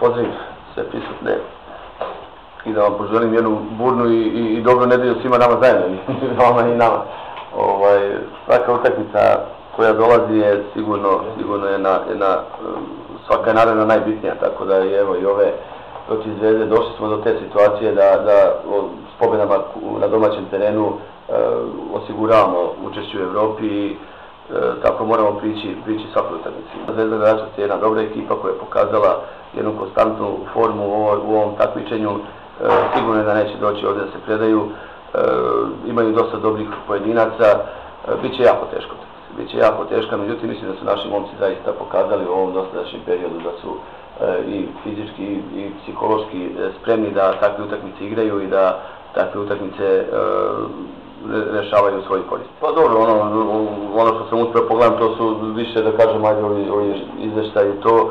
pozdravim sve prisutne i da vam poželim jednu burnu i, i, i dobru nedelju svima nama zajedno, i vama i nama. Ovaj, svaka utakmica koja dolazi je sigurno, sigurno jedna, jedna, svaka je naravno najbitnija, tako da i evo i ove protiv Zvezde došli smo do te situacije da, da s pobjedama na domaćem terenu e, osiguravamo učešću u Evropi i E, tako moramo prići, prići svakoj utakmici. Zvezda Gračac je jedna dobra ekipa koja je pokazala jednu konstantnu formu u, ovo, u ovom takmičenju. E, sigurno je da neće doći ovdje da se predaju. E, imaju dosta dobrih pojedinaca. E, Biće jako teško. Biće jako teško, međutim mislim da su naši momci zaista pokazali u ovom dosadašnjem periodu da su e, i fizički i, i psihološki spremni da takve utakmice igraju i da takve utakmice rešavaju svoj korist. Pa dobro, ono, ono što sam uspio pogledam, to su više, da kažem, ajde ovi, ovi izveštaji to,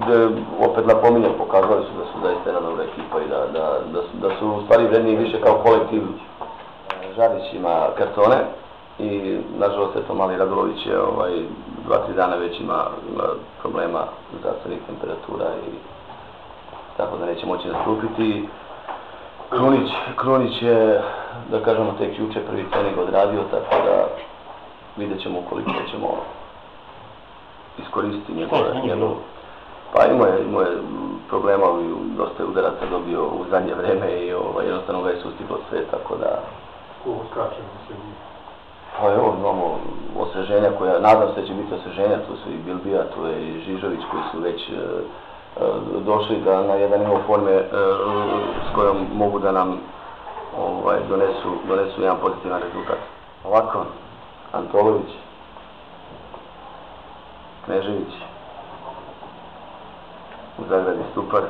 gde opet napominjem, pokazali su da su zaista jedna dobra ekipa i da, da, da, su, da su u stvari vredniji više kao kolektiv. Žarić ima kartone i nažalost eto mali Radulović je ovaj, dva, tri dana već ima, ima problema zdravstvenih temperatura i tako da neće moći nastupiti. Krunić, Krunić je, da kažemo, tek juče prvi trening odradio, tako da vidjet ćemo koliko ćemo iskoristiti njegove, njegov... Pa imao je, imao je problema, dosta je udaraca dobio u zadnje vreme i ovaj, jednostavno ga je sustiglo sve, tako da... Koliko skače se Pa evo, imamo osveženja koja, nadam se će biti osveženja, tu su i Bilbija, tu je i Žižović koji su već došli da na jedan nivo forme e, s kojom mogu da nam ovaj, donesu, donesu jedan pozitivan rezultat. Ovako, Antolović, Knežević, u zagradi Stupar,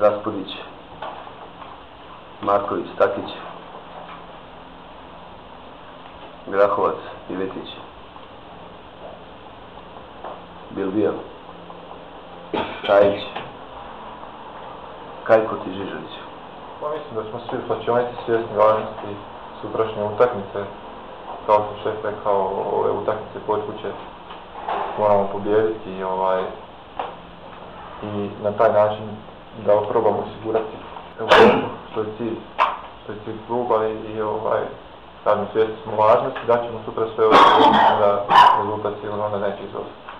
Raspodić, Marković, Stakić, Grahovac, Ivetić, Bilbija, Čajić, Kajkot i Žižanić. Pa mislim da smo svi slačionici svjesni važnosti sutrašnje utakmice. Kao što šef rekao, ove utakmice kod kuće moramo pobijediti i, ovaj, i na taj način da probamo osigurati što je cilj, što je cilj kluba i, i ovaj, kažem, svjesni smo važnosti, da ćemo sutra sve osigurati da rezultat sigurno onda neće izostati.